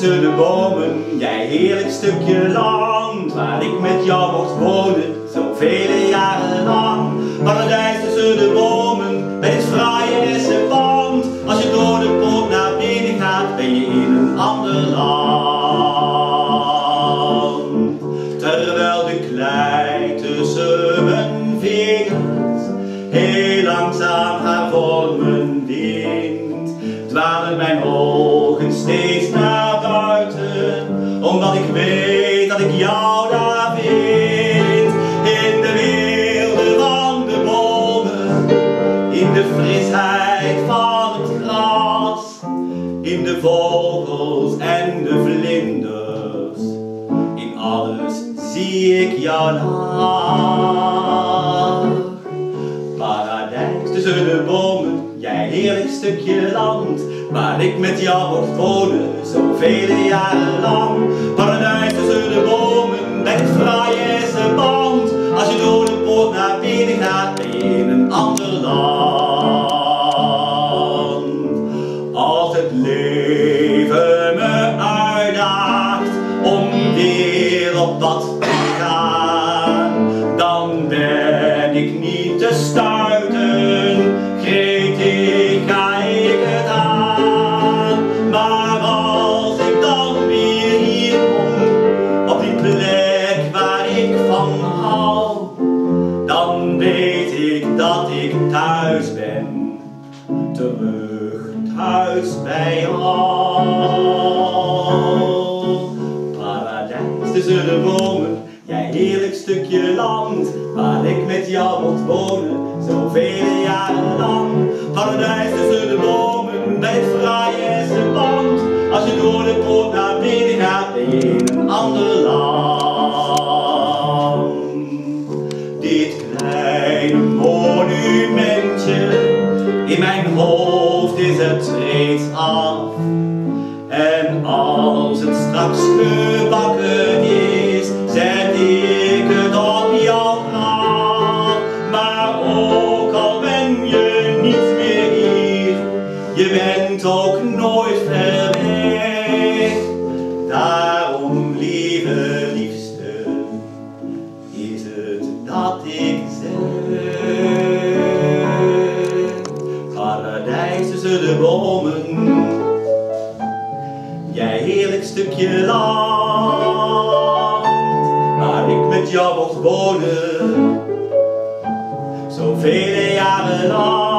tussen de bomen, jij heerlijk stukje land, waar ik met jou mocht wonen, zoveel jaren lang. Paradijs tussen de bomen, ik weet dat ik jou daar vind. In de wilde van de bomen, in de frisheid van het gras, in de vogels en de vlinders, in alles zie ik jou lach. Paradijs tussen de bomen, jij heerlijk stukje land, waar ik met jou mocht wonen, zoveel jaren lang. Pad te gaan, dan ben ik niet te stuiten, gretig ga ik het aan. Maar als ik dan weer hier kom, op die plek waar ik van hou, dan weet ik dat ik thuis ben terug thuis bij jou. Tussen de bomen, jij heerlijk stukje land, waar ik met jou mocht wonen, zoveel jaren lang. Paradijs tussen de bomen, bij het fraaie band, als je door de poort naar binnen gaat, ben je in een ander land. Dit kleine monumentje in mijn hoofd is het reeds af. En als het straks gebakken ook al ben je niet meer hier, je bent ook nooit ver weg. Daarom, lieve liefste, is het dat ik zeg. Paradijs de bomen, jij heerlijk stukje land, waar ik met jou mocht wonen, zoveel jaren lang.